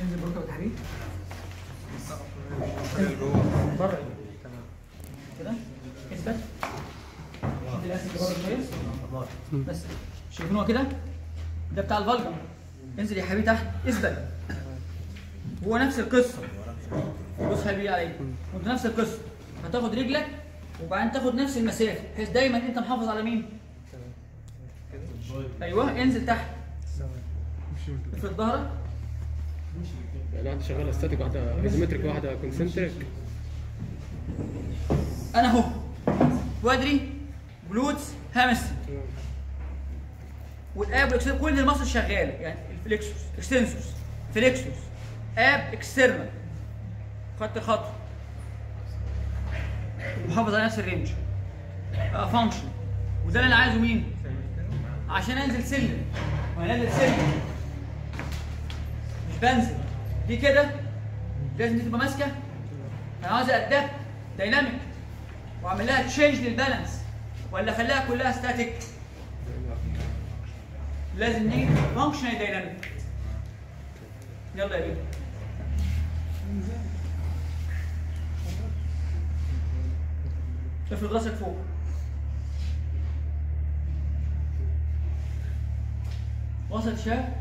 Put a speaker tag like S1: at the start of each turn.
S1: انزل يا حبيبي بره كده اثبت بره شوية بس شايفين هو كده؟ ده بتاع الفالجم انزل يا حبيبي تحت اثبت. هو نفس القصة. بص حبيبي عليا وانت نفس القصة. هتاخد رجلك وبعدين تاخد نفس المسافة بحيث دايما انت محافظ على مين؟ أيوه انزل تحت. افرد ظهرك
S2: يعني واحدة شغاله static واحدة isometric واحدة concentric
S1: أنا اهو quadri glutes hamstring و ال ab كل ال muscle شغالة. يعني ال flexors extensors flexors ab external خدت خطوه محافظ على نفس ال range. function وده اللي أنا عايزه مين؟ عشان أنزل سلم. وأنا سلم. بنزل. دي كده؟ لازم دي تبقى ماسكة؟ أنا عاوز adapt dynamic واعمل لها change لل balance ولا أخليها كلها static لازم نيجي functional dynamic يلا يا بيه افرد راسك فوق. وصلت شاب